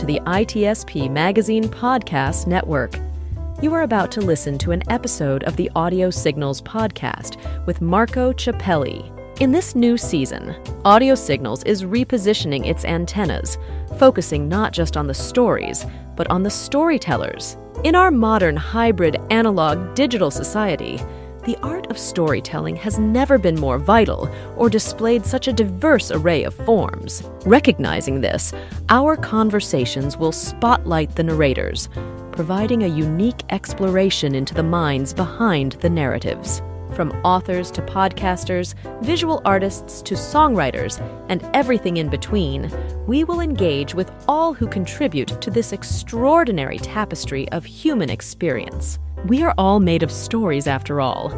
To the ITSP Magazine Podcast Network. You are about to listen to an episode of the Audio Signals podcast with Marco Ciappelli. In this new season, Audio Signals is repositioning its antennas, focusing not just on the stories, but on the storytellers. In our modern hybrid analog digital society, the art of storytelling has never been more vital or displayed such a diverse array of forms. Recognizing this, our conversations will spotlight the narrators, providing a unique exploration into the minds behind the narratives. From authors to podcasters, visual artists to songwriters, and everything in between, we will engage with all who contribute to this extraordinary tapestry of human experience. We are all made of stories after all.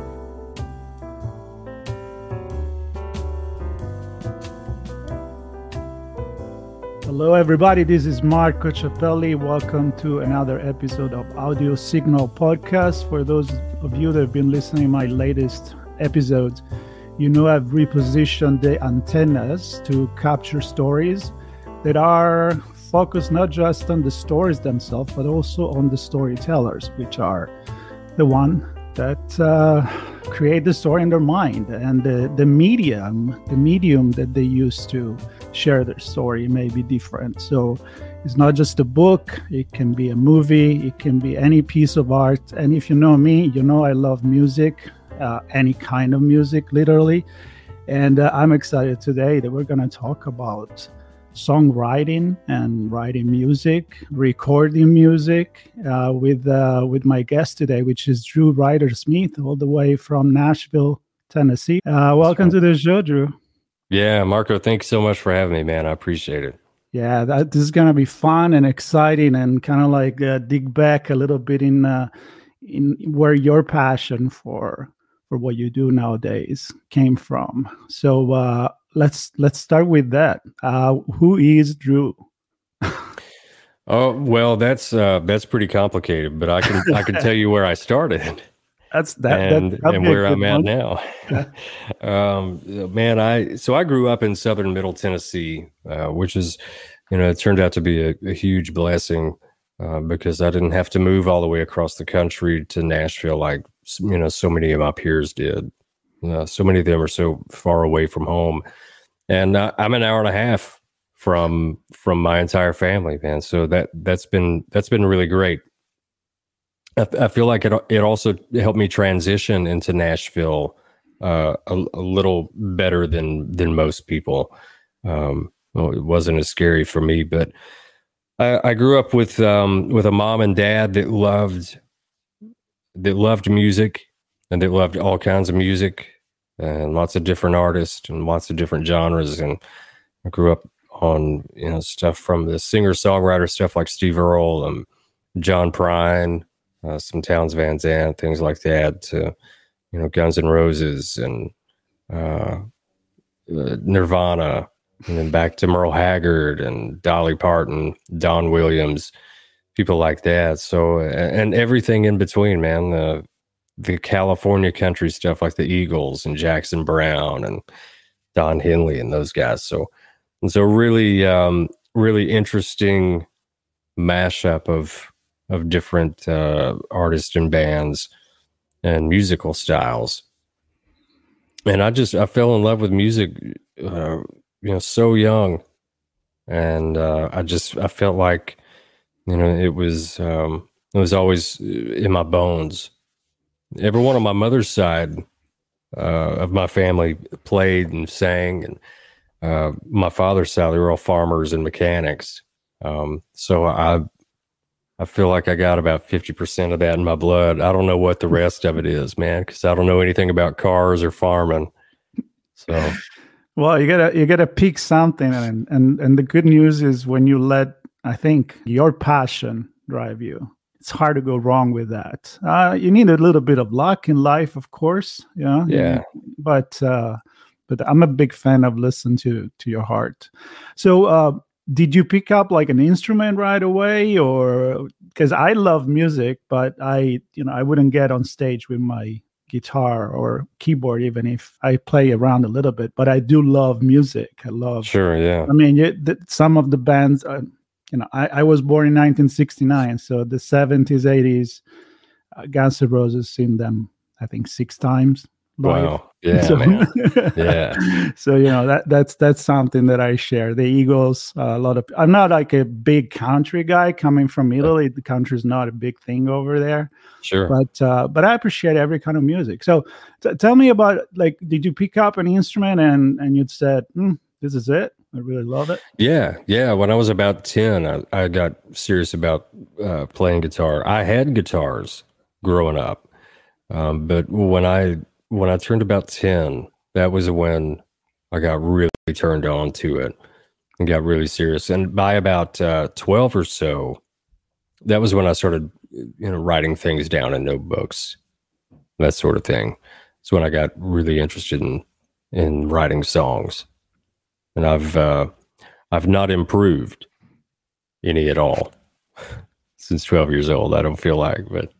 Hello, everybody. This is Marco Ciappelli. Welcome to another episode of Audio Signal Podcast. For those of you that have been listening to my latest episodes, you know I've repositioned the antennas to capture stories that are focused not just on the stories themselves, but also on the storytellers, which are the one that uh, create the story in their mind and the, the medium the medium that they use to share their story may be different. So it's not just a book it can be a movie it can be any piece of art. And if you know me you know i love music uh, any kind of music literally. And uh, i'm excited today that we're going to talk about songwriting and writing music, recording music uh, with uh, with my guest today, which is Drew Ryder Smith, all the way from Nashville, Tennessee. Uh, welcome to the show, Drew. Yeah, Marco, thanks so much for having me, man. I appreciate it. Yeah, that, this is gonna be fun and exciting, and kind of like uh, dig back a little bit in uh, in where your passion for for what you do nowadays came from. So uh, let's let's start with that. Uh, who is Drew? oh well, that's uh, that's pretty complicated, but I can I can tell you where I started. That's that and, and where I'm at now. um, man, I so I grew up in southern Middle Tennessee, uh, which is you know it turned out to be a, a huge blessing uh, because I didn't have to move all the way across the country to Nashville like you know so many of my peers did. Uh, so many of them are so far away from home, and uh, I'm an hour and a half from from my entire family, man. So that that's been that's been really great. I, I feel like it it also helped me transition into Nashville uh, a, a, little better than than most people. Um, well, it wasn't as scary for me, but I, I grew up with um, with a mom and dad that loved that loved music and they loved all kinds of music and lots of different artists and lots of different genres. And I grew up on you know stuff from the singer songwriter stuff like Steve Earle and John Prine, uh, some Townes Van Zandt, things like that, to you know Guns N' Roses and uh, uh, Nirvana, and then back to Merle Haggard and Dolly Parton, Don Williams, people like that. So and everything in between, man. The California country stuff like the Eagles and Jackson Browne and Don Henley and those guys. So and so really um really interesting mashup of of different uh artists and bands and musical styles. And I just I fell in love with music uh, you know so young and uh I just I felt like you know it was um it was always in my bones everyone on my mother's side uh, of my family played and sang, and uh, my father's side they were all farmers and mechanics. Um, so I I feel like I got about fifty percent of that in my blood. I don't know what the rest of it is, man, because I don't know anything about cars or farming. So. Well, you gotta you gotta pick something, and and and the good news is when you let I think your passion drive you it's hard to go wrong with that. Uh, you need a little bit of luck in life, of course. Yeah. Yeah. But uh, but I'm a big fan of listen to to your heart. So uh, did you pick up like an instrument right away, or because I love music, but I you know I wouldn't get on stage with my guitar or keyboard even if I play around a little bit. But I do love music. I love. Sure. Yeah. I mean, the, some of the bands. You know, I, I was born in 1969, so the 70s, 80s, uh, Guns N' Roses seen them, I think, six times. live. Wow. Yeah, so. Yeah. so you know that that's that's something that I share. The Eagles, uh, a lot of. I'm not like a big country guy coming from Italy. The country is not a big thing over there, Sure. but uh, but I appreciate every kind of music. So t- tell me about like, did you pick up an instrument and and you'd said, hmm, "This is it. I really love it." Yeah, yeah. When I was about ten, I, I got serious about uh, playing guitar. I had guitars growing up, um, but when I when I turned about ten, that was when I got really turned on to it and got really serious. And by about uh, twelve or so, that was when I started, you know, writing things down in notebooks, that sort of thing. It's when I got really interested in in writing songs and I've uh, I've not improved any at all since 12 years old. I don't feel like, but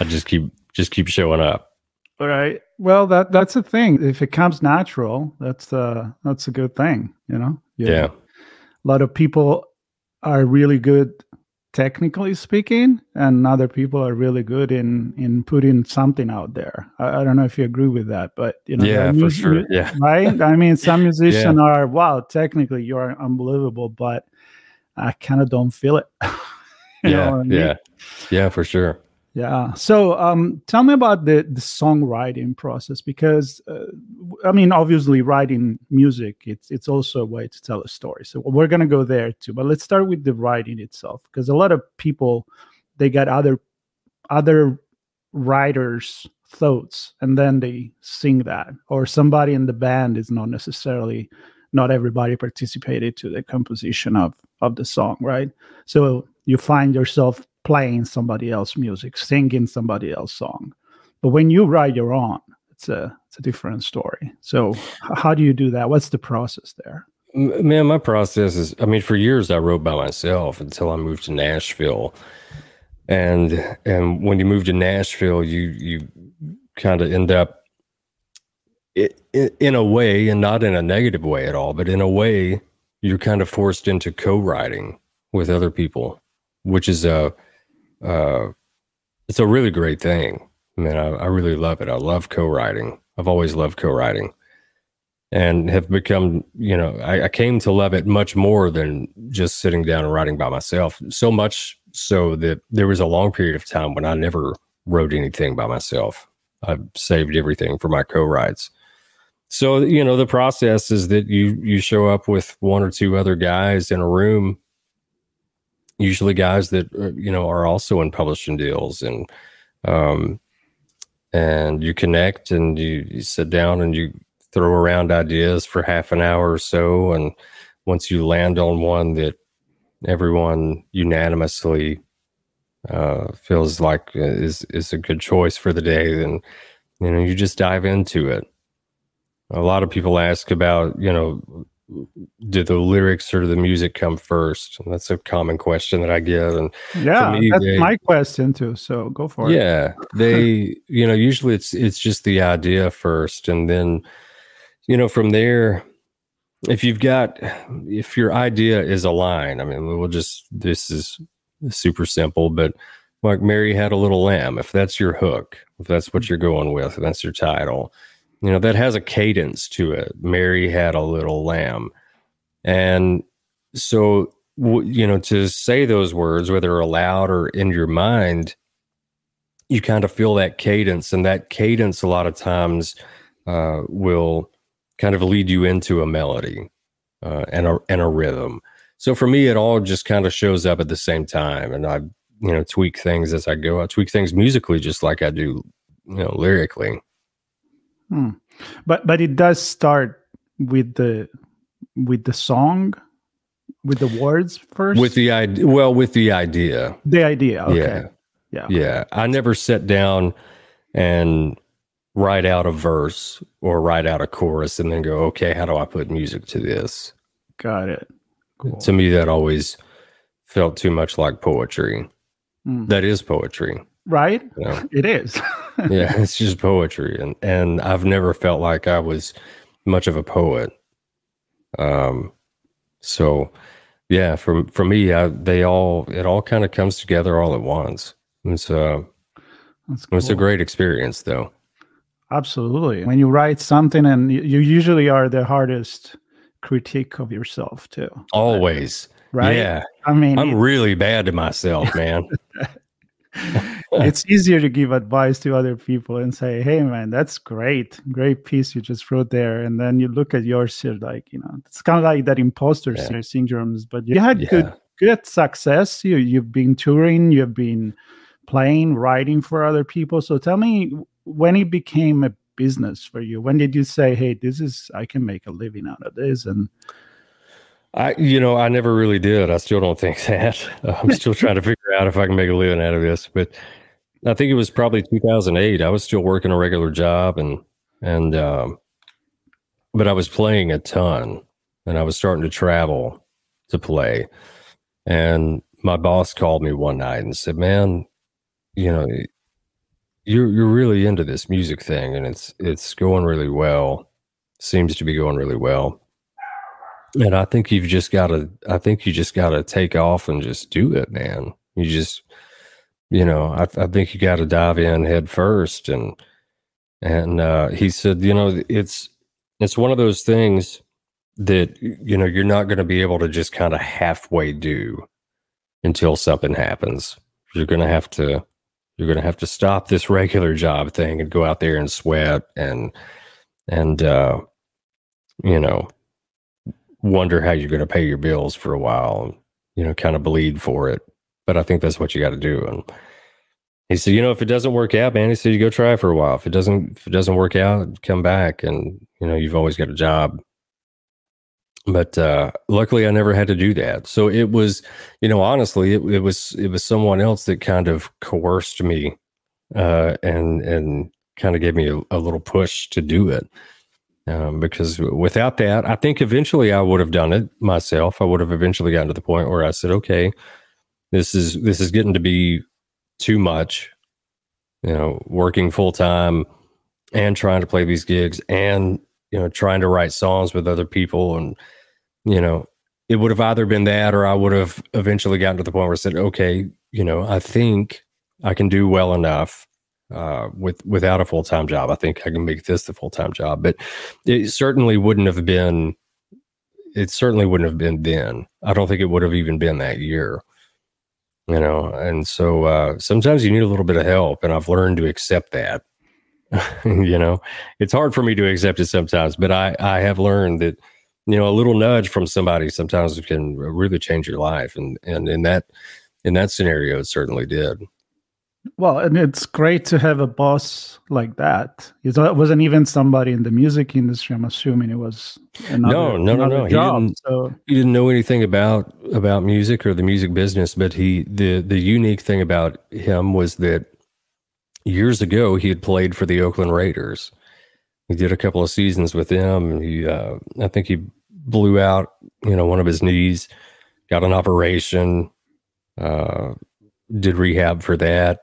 I just keep just keep showing up. All right. Well, that that's a thing. If it comes natural, that's uh that's a good thing. You know. Yeah, a lot of people are really good technically speaking and other people are really good in in putting something out there i, I don't know if you agree with that but you know yeah, for sure. Yeah, right i mean some musicians are wow technically you're unbelievable but i kind of don't feel it You yeah, I mean? yeah, yeah, for sure. Yeah. So, um, tell me about the the songwriting process because, uh, I mean, obviously, writing music it's it's also a way to tell a story. So we're gonna go there too. But let's start with the writing itself because a lot of people they got other other writers' thoughts and then they sing that, or somebody in the band is not necessarily not everybody participated to the composition of of the song, right? So you find yourself playing somebody else's music, singing somebody else's song. But when you write your own, it's a it's a different story. So how do you do that? What's the process there? Man, my process is I mean, for years I wrote by myself until I moved to Nashville. And and when you move to Nashville, you you kind of end up in a way, and not in a negative way at all, but in a way, you're kind of forced into co-writing with other people, which is a uh, it's a really great thing. I mean, I, I really love it. I love co-writing. I've always loved co-writing and have become, you know, I, I came to love it much more than just sitting down and writing by myself. So much so that there was a long period of time when I never wrote anything by myself. I saved everything for my co-writes. So, you know, the process is that you you show up with one or two other guys in a room, usually guys that uh, you know are also in publishing deals and um and you connect and you, you sit down and you throw around ideas for half an hour or so. And once you land on one that everyone unanimously uh, feels like is is a good choice for the day then you know you just dive into it. A lot of people ask about you know did the lyrics or the music come first and that's a common question that i get and Yeah, me, that's they- my question too. So go for it. yeah they you know usually it's it's just the idea first and then you know from there if you've got if your idea is a line i mean we'll just this is super simple but like mary had a little lamb if that's your hook if that's what you're going with that's your title you know that has a cadence to it. Mary had a little lamb. And so you know to say those words whether aloud or in your mind you kind of feel that cadence and that cadence a lot of times uh, will kind of lead you into a melody uh, and a and a rhythm. So for me it all just kind of shows up at the same time and i you know tweak things as i go. I tweak things musically just like i do you know lyrically Hmm. But but it does start with the with the song, with the words first. with the idea well with the idea the idea. Okay. yeah Yeah. Yeah, I never sat down and write out a verse or write out a chorus and then go, okay, how do I put music to this? Got it. Cool. To me, that always felt too much like poetry. Mm. That is poetry. Right? You know? It is. yeah, it's just poetry, and and I've never felt like I was much of a poet. Um, so yeah, for for me, I, they all it all kind of comes together all at once. It's uh, That's cool. it's a great experience, though. Absolutely. When you write something, and you, you usually are the hardest critique of yourself too. Always, right? Yeah. I mean, I'm really bad to myself, man. it's easier to give advice to other people and say, "Hey, man, that's great, great piece you just wrote there," and then you look at yours, you're like, you know, it's kind of like that imposter yeah. syndromes. But you had yeah. good, good success. You you've been touring, you've been playing, writing for other people. So tell me when it became a business for you. When did you say, "Hey, this is I can make a living out of this"? And I, you know, I never really did. I still don't think that. I'm still trying to figure out if I can make a living out of this. But I think it was probably 2008. I was still working a regular job, and and um, but I was playing a ton, and I was starting to travel to play. And my boss called me one night and said, "Man, you know, you're you're really into this music thing, and it's it's going really well. Seems to be going really well." And I think you've just got to, I think you just got to take off and just do it, man. You just, you know, I, I think you got to dive in head first. And, and, uh, he said, you know, it's, it's one of those things that, you know, you're not going to be able to just kind of halfway do until something happens. You're going to have to, you're going to have to stop this regular job thing and go out there and sweat and, and, uh, you know, wonder how you're going to pay your bills for a while you know, kind of bleed for it. But I think that's what you got to do. And he said, you know, if it doesn't work out, man, he said, you go try for a while. If it doesn't, if it doesn't work out, come back. And, you know, you've always got a job. But uh, luckily, I never had to do that. So it was, you know, honestly, it, it was it was someone else that kind of coerced me uh, and and kind of gave me a, a little push to do it um, because without that, I think eventually I would have done it myself. I would have eventually gotten to the point where I said, "Okay, this is this is getting to be too much." You know, working full time and trying to play these gigs and you know trying to write songs with other people and you know it would have either been that or I would have eventually gotten to the point where I said, "Okay, you know, I think I can do well enough uh, with without a full time job. I think I can make this the full time job, but it certainly wouldn't have been. It certainly wouldn't have been then. I don't think it would have even been that year. You know, and so uh, sometimes you need a little bit of help, and I've learned to accept that. you know, it's hard for me to accept it sometimes, but I I have learned that you know a little nudge from somebody sometimes can really change your life, and and in that in that scenario, it certainly did. Well, and it's great to have a boss like that. It wasn't even somebody in the music industry. I'm assuming it was another, no, no, no, no. Job, he didn't. So. He didn't know anything about about music or the music business. But he the the unique thing about him was that years ago he had played for the Oakland Raiders. He did a couple of seasons with them. He, uh, I think he blew out, you know, one of his knees, got an operation, uh, did rehab for that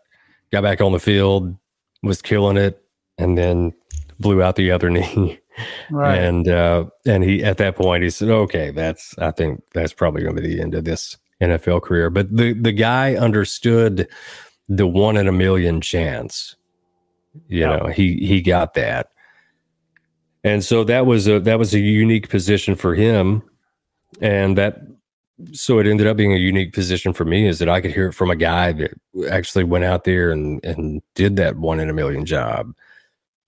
got back on the field, was killing it, and then blew out the other knee. Right. And uh, and he at that point he said, "Okay, that's I think that's probably going to be the end of this NFL career." But the the guy understood the one in a million chance. You yeah. know, he he got that, and so that was a that was a unique position for him, and that so it ended up being a unique position for me is that I could hear it from a guy that actually went out there and and did that one in a million job,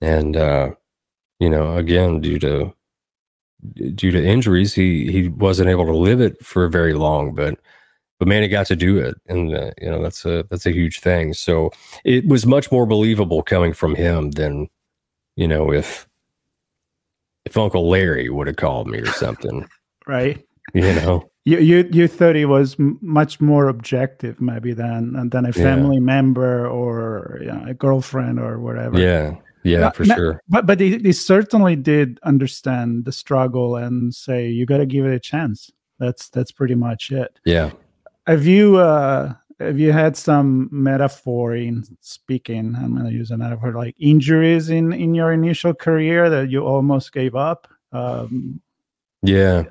and uh, you know, again due to due to injuries, he he wasn't able to live it for very long, but but man, he got to do it, and uh, you know that's a that's a huge thing. So it was much more believable coming from him than you know if if Uncle Larry would have called me or something, right? You know you you you thought it was much more objective maybe than than a family yeah. member or you know, a girlfriend or whatever. Yeah. Yeah for sure. but but they, they certainly did understand the struggle and say you got to give it a chance. That's that's pretty much it. Yeah. Have you uh have you had some metaphor in speaking? I'm going to use a metaphor like injuries in in your initial career that you almost gave up? Um yeah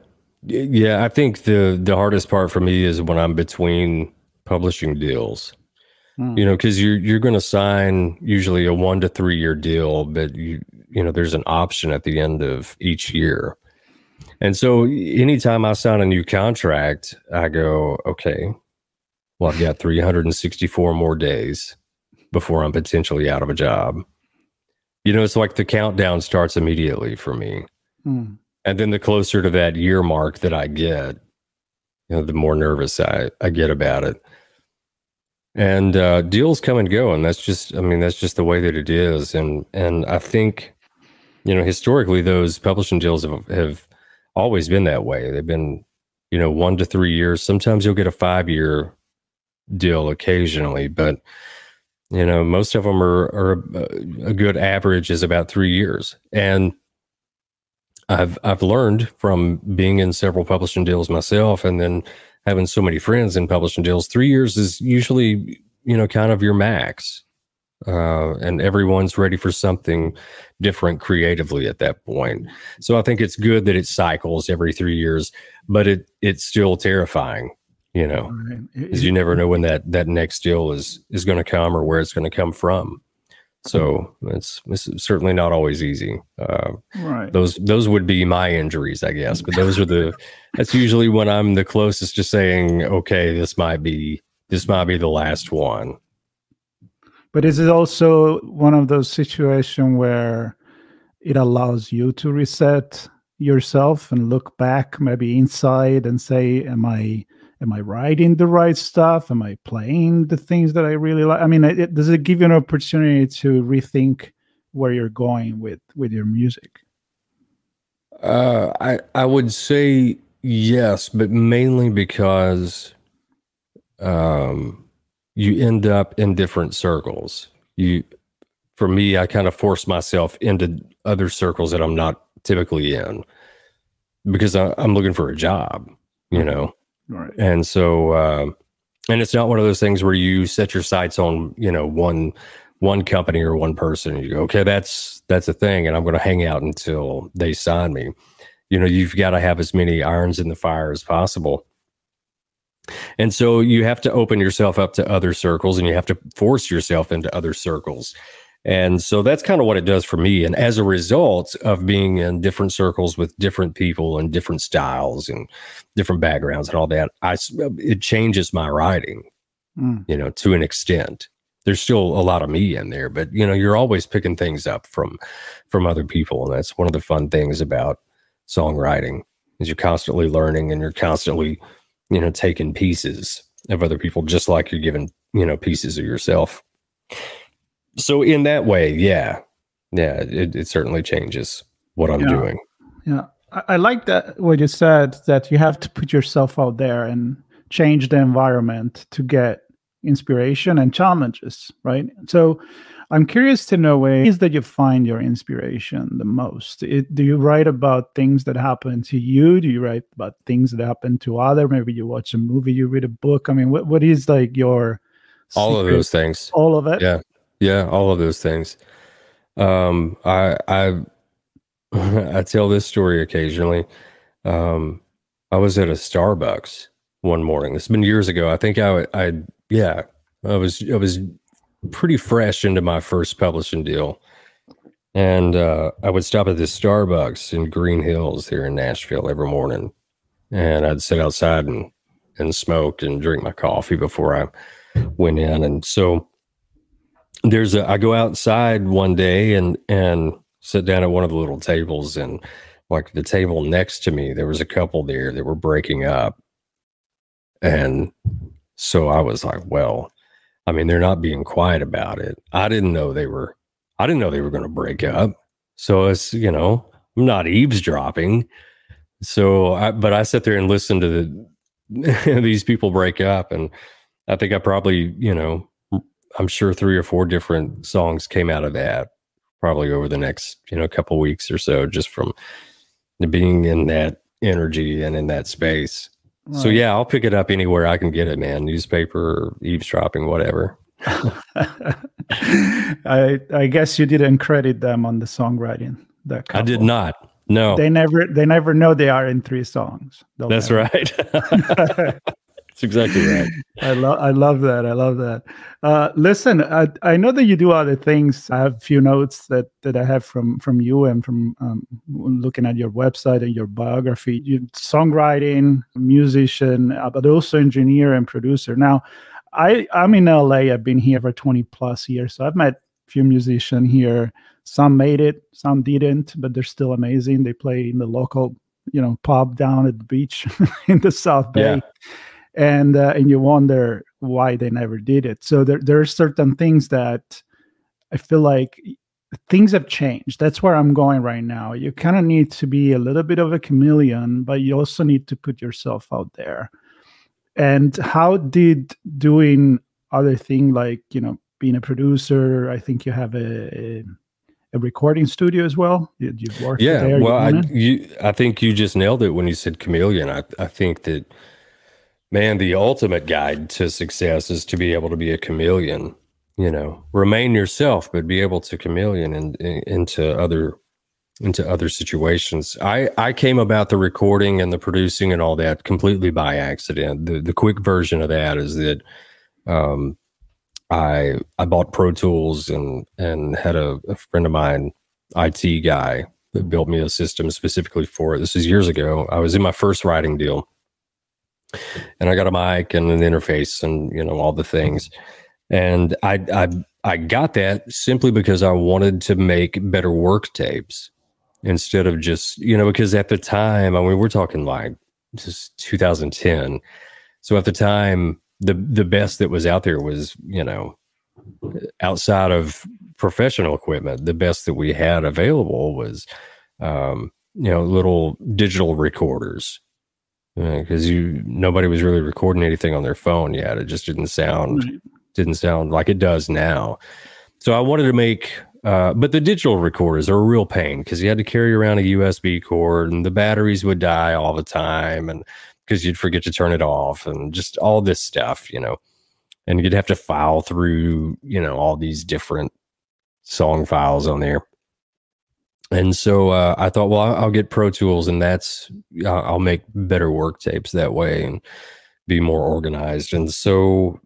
yeah, I think the the hardest part for me is when I'm between publishing deals. Mm. You know, because you're you're going to sign usually a one to three year deal, but you you know there's an option at the end of each year. And so anytime I sign a new contract, I go, okay, well, I've got 364 more days before I'm potentially out of a job. You know, it's like the countdown starts immediately for me. Mm. And then the closer to that year mark that I get, you know, the more nervous I, I get about it. And uh, deals come and go, and that's just, I mean, that's just the way that it is. And and I think, you know, historically, those publishing deals have, have always been that way. They've been, you know, one to three years. Sometimes you'll get a five year deal occasionally, but you know, most of them are, are a good average is about three years. And I've I've learned from being in several publishing deals myself, and then having so many friends in publishing deals. Three years is usually you know kind of your max, uh, and everyone's ready for something different creatively at that point. So I think it's good that it cycles every three years, but it it's still terrifying you know because you never know when that that next deal is is going to come or where it's going to come from so it's, it's certainly not always easy. Uh, right. those those would be my injuries i guess but those are the that's usually when i'm the closest to saying okay this might be this might be the last one. But is it also one of those situations where it allows you to reset yourself and look back maybe inside and say am i am I writing the right stuff? Am I playing the things that I really like? I mean, it, does it give you an opportunity to rethink where you're going with with your music? Uh, I I would say yes, but mainly because um, you end up in different circles. You, for me, I kind of force myself into other circles that I'm not typically in because I, am looking for a job. You know, Right. And so, uh, and it's not one of those things where you set your sights on, you know, one one company or one person. You go, okay, that's that's a thing, and I'm going to hang out until they sign me. You know, you've got to have as many irons in the fire as possible. And so you have to open yourself up to other circles, and you have to force yourself into other circles. And so that's kind of what it does for me. And as a result of being in different circles with different people and different styles and different backgrounds and all that, I, it changes my writing, mm. you know, to an extent. There's still a lot of me in there, but you know, you're always picking things up from from other people, and that's one of the fun things about songwriting is you're constantly learning and you're constantly, you know, taking pieces of other people, just like you're giving, you know, pieces of yourself so in that way, yeah, yeah, it, it certainly changes what I'm yeah. doing. Yeah, I, I like that what you said that you have to put yourself out there and change the environment to get inspiration and challenges, right? So I'm curious to know ways that you find your inspiration the most. It, do you write about things that happen to you? Do you write about things that happen to other? Maybe you watch a movie, you read a book. I mean, what, what is like your all secret? of those things? All of it. Yeah. Yeah, all of those things. Um, I I I tell this story occasionally. Um, I was at a Starbucks one morning. It's been years ago. I think I I yeah, I was I was pretty fresh into my first publishing deal. And uh, I would stop at this Starbucks in Green Hills here in Nashville every morning. And I'd sit outside and, and smoke and drink my coffee before I went in. And so there's a I go outside one day and and sit down at one of the little tables and like the table next to me there was a couple there that were breaking up. And so I was like well I mean they're not being quiet about it. I didn't know they were I didn't know they were going to break up. So it's you know I'm not eavesdropping. So I but I sit there and listen to the these people break up. And I think I probably you know I'm sure three or four different songs came out of that probably over the next, you know, couple weeks or so, just from being in that energy and in that space. Right. So yeah, I'll pick it up anywhere I can get it, man. Newspaper, eavesdropping, whatever. I I guess you didn't credit them on the songwriting. That. I did not. No, they never they never know they are in three songs. They'll That's never. right. That's exactly right. I love I love that. I love that. Uh, listen, I, I know that you do other things. I have a few notes that that I have from from you and from um, looking at your website and your biography. You songwriting, musician, uh, but also engineer and producer. Now, I I'm in LA. I've been here for 20 plus years, so I've met a few musicians here. Some made it, some didn't, but they're still amazing. They play in the local, you know, pub down at the beach in the South Bay. Yeah and uh, and you wonder why they never did it. So there there are certain things that I feel like things have changed. That's where I'm going right now. You kind of need to be a little bit of a chameleon, but you also need to put yourself out there. And how did doing other thing like you know being a producer? I think you have a, a a recording studio as well. You, have worked yeah. There, well, I, you, I think you just nailed it when you said chameleon. I, I think that Man, the ultimate guide to success is to be able to be a chameleon. You know, remain yourself, but be able to chameleon in, in, into other into other situations. I I came about the recording and the producing and all that completely by accident. The the quick version of that is that um, I I bought Pro Tools and and had a, a friend of mine, IT guy, that built me a system specifically for it. This is years ago. I was in my first writing deal and I got a mic and an interface and you know all the things. And I I I got that simply because I wanted to make better work tapes instead of just you know because at the time I mean we're talking like just 2010. So at the time the the best that was out there was you know outside of professional equipment the best that we had available was um, you know little digital recorders because you nobody was really recording anything on their phone yet. It just didn't sound right. didn't sound like it does now. So I wanted to make, uh, but the digital recorders are a real pain because you had to carry around a USB cord and the batteries would die all the time, and because you'd forget to turn it off and just all this stuff, you know, and you'd have to file through, you know, all these different song files on there and so uh, I thought, well, I'll, get Pro Tools, and that's I'll make better work tapes that way and be more organized. And so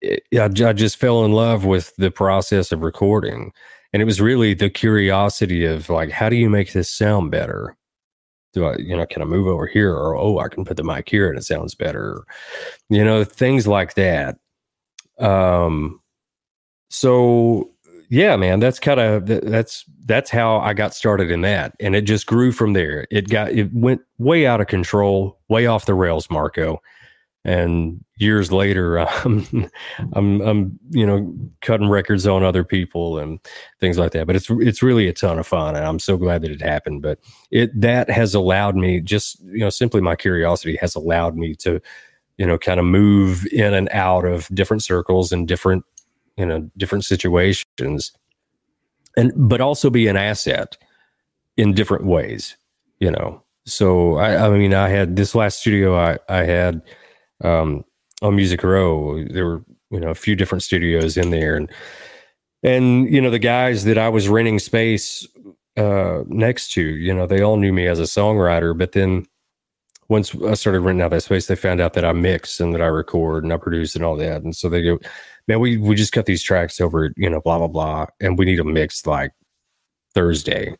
it, I, I just fell in love with the process of recording, and it was really the curiosity of like, how do you make this sound better? Do I, you know, can I move over here, or oh, I can put the mic here and it sounds better, you know, things like that. Um, so yeah, man, that's kind of that's that's how I got started in that, and it just grew from there. It got it went way out of control, way off the rails, Marco. And years later, I'm I'm I'm you know cutting records on other people and things like that. But it's it's really a ton of fun, and I'm so glad that it happened. But it that has allowed me just you know simply my curiosity has allowed me to you know kind of move in and out of different circles and different you know different situations and but also be an asset in different ways you know so i i mean i had this last studio i i had um on music row there were you know a few different studios in there and and you know the guys that i was renting space uh next to you know they all knew me as a songwriter but then once I started renting out that space, they found out that I mix and that I record and I produce and all that. And so they go, man, we, we just cut these tracks over, you know, blah, blah, blah. And we need a mix like Thursday.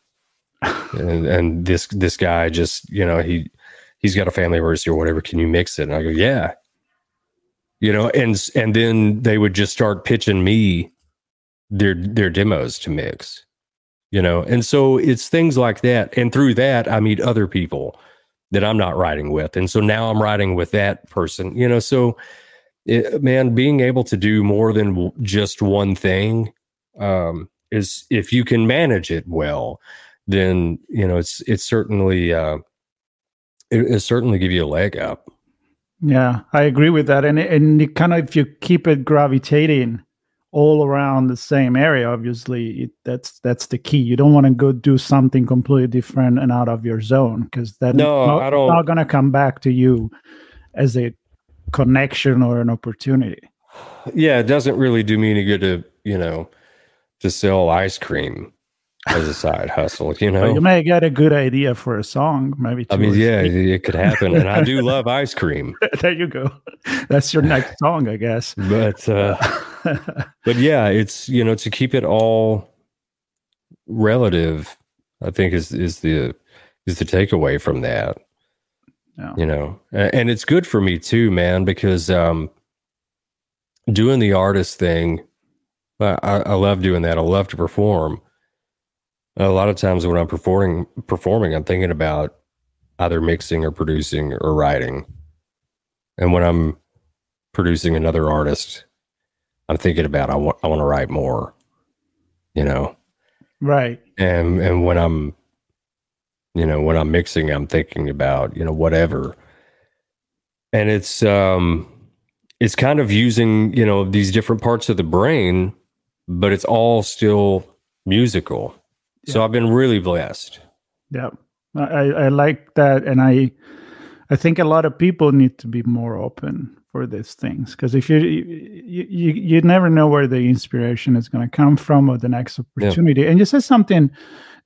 and, and this, this guy just, you know, he, he's got a family emergency or whatever. Can you mix it? And I go, yeah. You know, and, and then they would just start pitching me their, their demos to mix, you know? And so it's things like that. And through that, I meet other people that I'm not riding with. And so now I'm riding with that person, you know. So, it, man, being able to do more than just one thing um, is if you can manage it well, then, you know, it's, it's certainly, uh, it, it certainly give you a leg up. Yeah, I agree with that. And, and it kind of, if you keep it gravitating, all around the same area obviously it, that's that's the key you don't want to go do something completely different and out of your zone because that no, I don't, not going to come back to you as a connection or an opportunity yeah it doesn't really do me any good to you know to sell ice cream as a side hustle. You know, well, you may get a good idea for a song, maybe. I mean, yeah, it could happen, and I do love ice cream. there you go. That's your next song, I guess. But, uh, but yeah, it's you know to keep it all relative. I think is is the is the takeaway from that. Yeah. You know, and it's good for me too, man, because um, doing the artist thing, I, I love doing that. I love to perform. A lot of times when I'm performing, performing, I'm thinking about either mixing or producing or writing. And when I'm producing another artist, I'm thinking about I want I want to write more. You know, right? And and when I'm you know when i'm mixing i'm thinking about you know whatever. And it's um it's kind of using you know these different parts of the brain but it's all still musical. Yeah. so i've been really blessed. Yeah i i like that. And i i think a lot of people need to be more open for these things. Because if you, you you you never know where the inspiration is going to come from or the next opportunity. Yeah. and you said something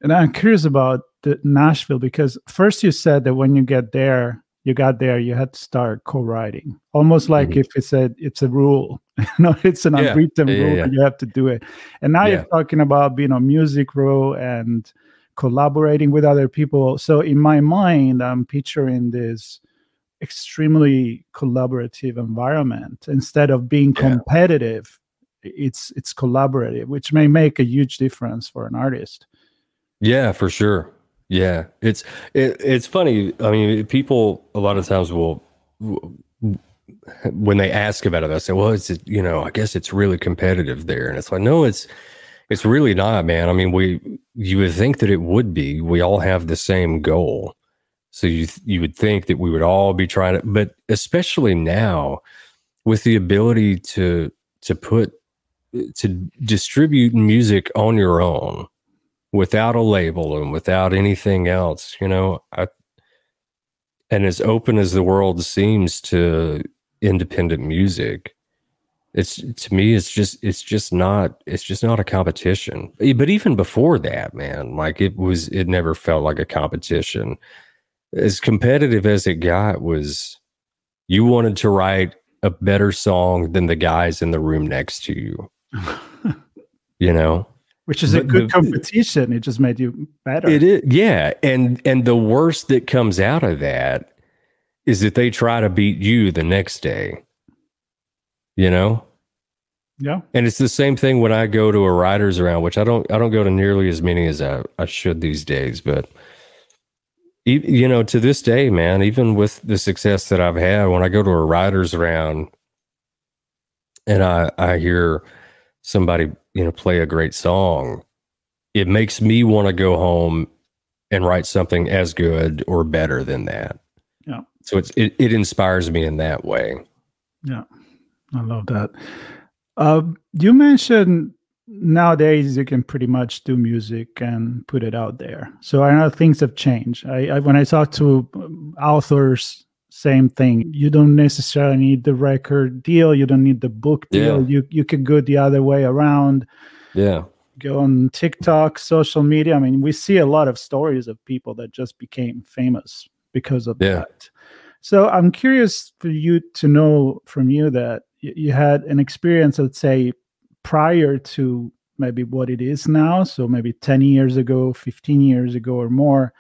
and i'm curious about the Nashville because first you said that when you get there, you got there, you had to start co-writing, almost like mm-hmm. if it's a it's a rule, you know, it's an yeah. unwritten yeah, rule, yeah, you have to do it. And now you're talking about being on Music Row and collaborating with other people. So in my mind, I'm picturing this extremely collaborative environment instead of being competitive. It's it's collaborative, which may make a huge difference for an artist. Yeah, for sure. Yeah, it's it, it's funny. I mean, people a lot of times will when they ask about it, they say, "Well, it's you know, I guess it's really competitive there," and it's like, no, it's it's really not, man. I mean, we you would think that it would be. We all have the same goal, so you you would think that we would all be trying to, but especially now with the ability to to put to distribute music on your own without a label and without anything else, you know, I, and as open as the world seems to independent music, it's to me, it's just, it's just not, it's just not a competition. But even before that, man, like it was, it never felt like a competition. As competitive as it got was you wanted to write a better song than the guys in the room next to you. you know? Which is but a good the, competition. It just made you better. It is, yeah. And and the worst that comes out of that is that they try to beat you the next day. You know. Yeah. And it's the same thing when I go to a writers round, which I don't I don't go to nearly as many as I, I should these days, but you know, to this day, man, even with the success that I've had, when I go to a writers round and I I hear somebody you know play a great song it makes me want to go home and write something as good or better than that. Yeah. So it's it, it inspires me in that way. Yeah. I love that. Uh, you mentioned nowadays you can pretty much do music and put it out there. So i know things have changed. I, I when i talk to um, authors same thing. You don't necessarily need the record deal. You don't need the book deal. Yeah. You you can go the other way around. Yeah. Go on TikTok, social media. I mean, we see a lot of stories of people that just became famous because of yeah. that. So I'm curious for you to know from you that you had an experience, let's say, prior to maybe what it is now. So maybe 10 years ago, 15 years ago, or more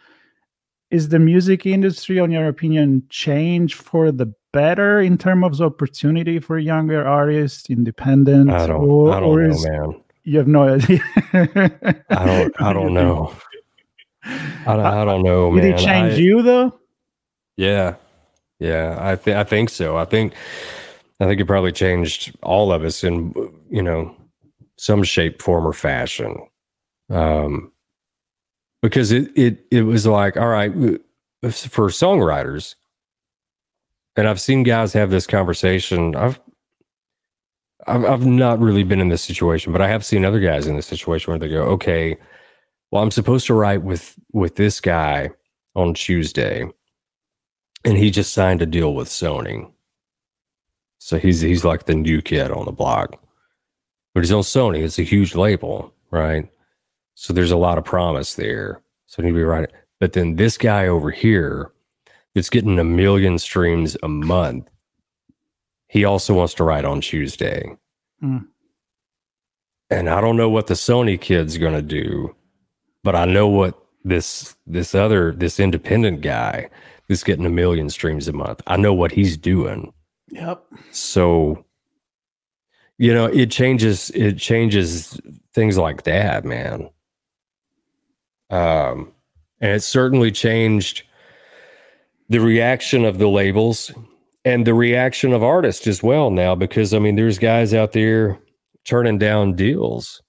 is the music industry, on your opinion, change for the better in terms of opportunity for younger artists, independent? I don't, or, I don't know, is, man. You have no idea. I don't. I don't know. I don't, I don't know, Did man. Did it change I, you though? Yeah, yeah. I think I think so. I think I think it probably changed all of us in you know some shape, form, or fashion. Um, because it it it was like all right for songwriters and I've seen guys have this conversation I've I've, I've not really been in this situation but I have seen other guys in this situation where they go okay well I'm supposed to write with with this guy on Tuesday and he just signed a deal with Sony. So he's he's like the new kid on the block but he's on Sony. It's a huge label right So there's a lot of promise there. So I need to be right. But then this guy over here that's getting a million streams a month, he also wants to write on Tuesday. Mm. And I don't know what the Sony kid's going to do, but I know what this this other this independent guy that's getting a million streams a month. I know what he's doing. Yep. So you know, it changes it changes things like that, man. Um and it certainly changed the reaction of the labels and the reaction of artists as well now because I mean there's guys out there turning down deals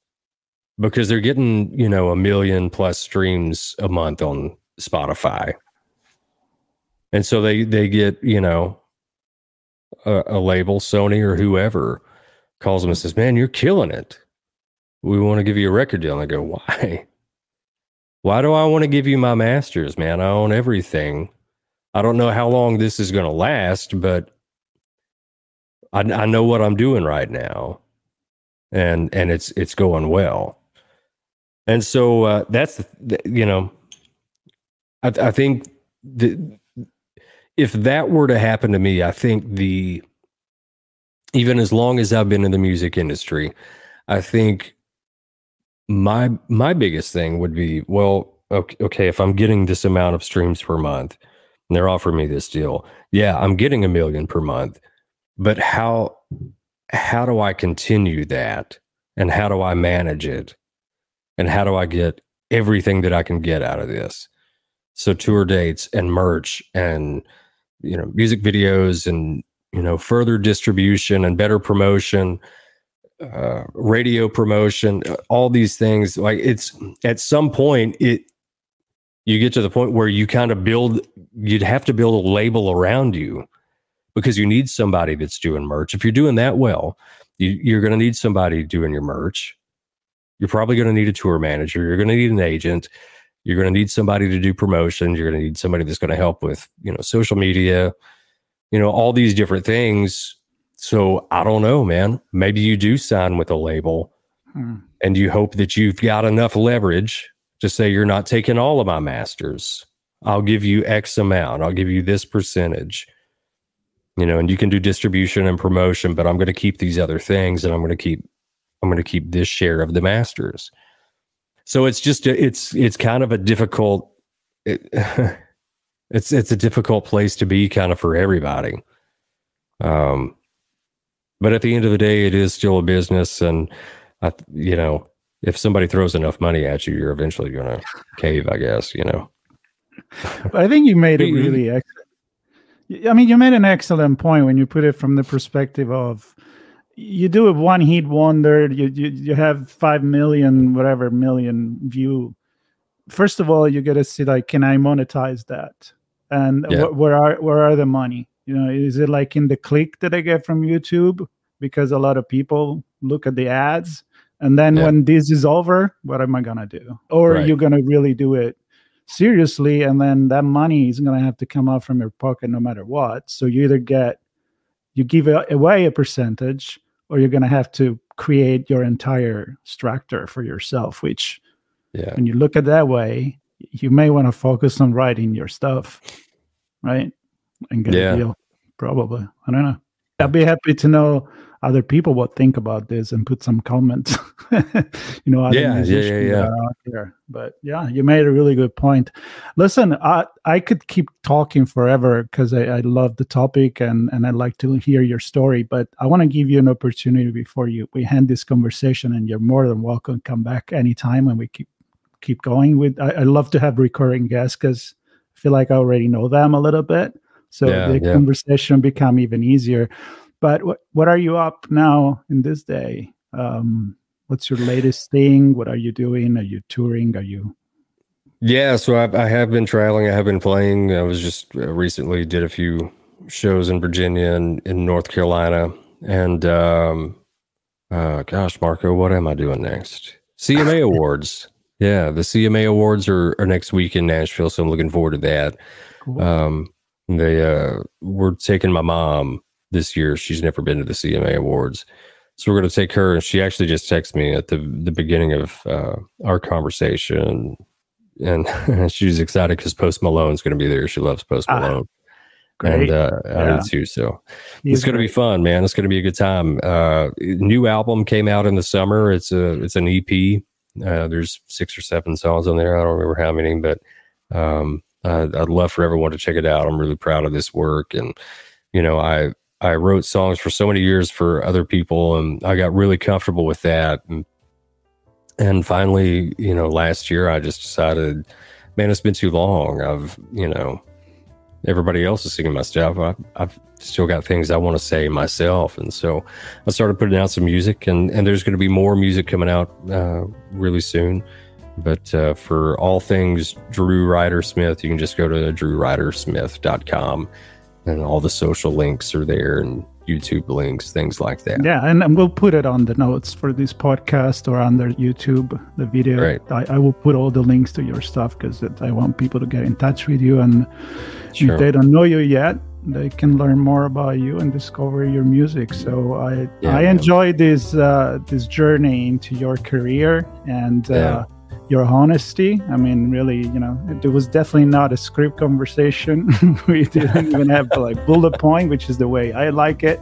because they're getting, you know, a million plus streams a month on Spotify. And so they they get, you know, a, a label, Sony or whoever calls them and says, "Man, you're killing it. We want to give you a record deal." And I go, "Why? Why do I want to give you my masters, man? I own everything. I don't know how long this is going to last, but I, I know what I'm doing right now, and and it's it's going well. And so uh, that's you know, I, I think the, if that were to happen to me, I think the even as long as I've been in the music industry, I think my my biggest thing would be well, okay, okay, if I'm getting this amount of streams per month, and they're offering me this deal, yeah, I'm getting a million per month, but how how do I continue that, and how do I manage it, and how do I get everything that I can get out of this? So tour dates and merch and you know music videos and you know further distribution and better promotion uh, radio promotion uh, all these things like it's at some point it you get to the point where you kind of build you'd have to build a label around you because you need somebody that's doing merch. If you're doing that well you, you're going to need somebody doing your merch. You're probably going to need a tour manager. You're going to need an agent. You're going to need somebody to do promotions. You're going to need somebody that's going to help with you know social media you know all these different things so i don't know man. Maybe you do sign with a label hmm. and you hope that you've got enough leverage to say you're not taking all of my masters. I'll give you x amount. I'll give you this percentage. You know and you can do distribution and promotion but i'm going to keep these other things and i'm going to keep i'm going to keep this share of the masters. So it's just a, it's it's kind of a difficult it, it's it's a difficult place to be kind of for everybody. Um but at the end of the day it is still a business and I, you know if somebody throws enough money at you you're eventually going to cave i guess you know. But i think you made it really excellent i mean you made an excellent point when you put it from the perspective of you do a one hit wonder you, you you have five million whatever million view. First of all you got to see like can i monetize that? And yeah. wh- where are where are the money you know is it like in the click that i get from youtube because a lot of people look at the ads and then yeah. when this is over what am i gonna do or right. you're gonna really do it seriously and then that money is gonna have to come out from your pocket no matter what so you either get you give away a percentage or you're going to have to create your entire structure for yourself which yeah. when you look at that way you may want to focus on writing your stuff right and get yeah. a deal probably i don't know i'd be happy to know other people what think about this and put some comments. you know, yeah, yeah, yeah, yeah. Out there. But yeah, you made a really good point. Listen, I I could keep talking forever because I, I love the topic and and I'd like to hear your story. But I want to give you an opportunity before you we end this conversation, and you're more than welcome to come back anytime and we keep keep going with. I, I love to have recurring guests because I feel like I already know them a little bit. So yeah, the yeah. conversation become even easier. But what what are you up now in this day? Um, what's your latest thing? What are you doing? Are you touring? Are you? Yeah, so I've, I have been traveling. I have been playing. I was just uh, recently did a few shows in Virginia and in North Carolina. And um, uh, gosh, Marco, what am I doing next? CMA Awards. Yeah, the CMA Awards are, are next week in Nashville, so I'm looking forward to that. Cool. Um, they uh, we're taking my mom this year. She's never been to the CMA Awards. so we're going to take her. And she actually just texted me at the the beginning of uh, our conversation, and, and she's excited because Post Malone's going to be there. She loves Post Ah, Malone. Great. And uh, I do too. So He's it's going to be fun, man. It's going to be a good time. Uh, new album came out in the summer. It's a it's an EP. Uh, there's six or seven songs on there. I don't remember how many, but um, I, I'd love for everyone to check it out. I'm really proud of this work, and you know, I I wrote songs for so many years for other people, and I got really comfortable with that. And, and finally, you know, last year I just decided, man, it's been too long. I've you know everybody else is singing my stuff. I, I've still got things I want to say myself, and so I started putting out some music, and and there's going to be more music coming out uh, really soon. But uh, for all things Drew Ryder Smith, you can just go to drewrydersmith.com, and all the social links are there, and YouTube links, things like that. Yeah, and, we'll put it on the notes for this podcast or under YouTube, the video. Right. I, I will put all the links to your stuff because I want people to get in touch with you. And Sure. if they don't know you yet, they can learn more about you and discover your music. So I Yeah, I man. enjoyed this uh, this journey into your career and uh, Yeah. Your honesty. I mean, really, you know, it was definitely not a script conversation. we didn't even have like bullet point, which is the way I like it.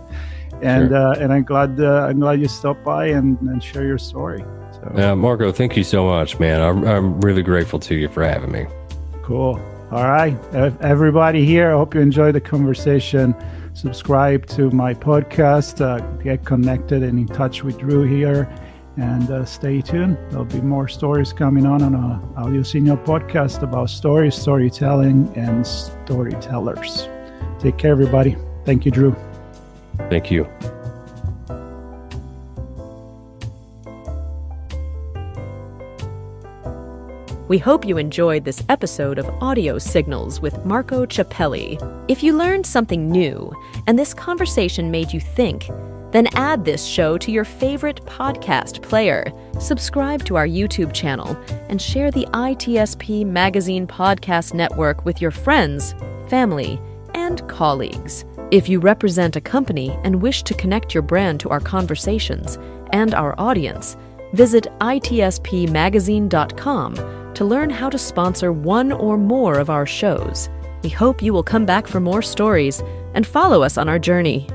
And Sure. uh, and I'm glad uh, I'm glad you stopped by and, and share your story. So Uh, Marco, thank you so much, man. I'm, I'm really grateful to you for having me. Cool. All right. Everybody here, I hope you enjoyed the conversation. Subscribe to my podcast, uh, get connected and in touch with Drew here, and uh, stay tuned. There'll be more stories coming on on a Audio Signal podcast about stories, storytelling, and storytellers. Take care, everybody. Thank you, Drew. Thank you. We hope you enjoyed this episode of Audio Signals with Marco Ciappelli. If you learned something new and this conversation made you think, then add this show to your favorite podcast player. Subscribe to our YouTube channel and share the ITSP Magazine Podcast Network with your friends, family, and colleagues. If you represent a company and wish to connect your brand to our conversations and our audience, visit itspmagazine.com to learn how to sponsor one or more of our shows. We hope you will come back for more stories and follow us on our journey.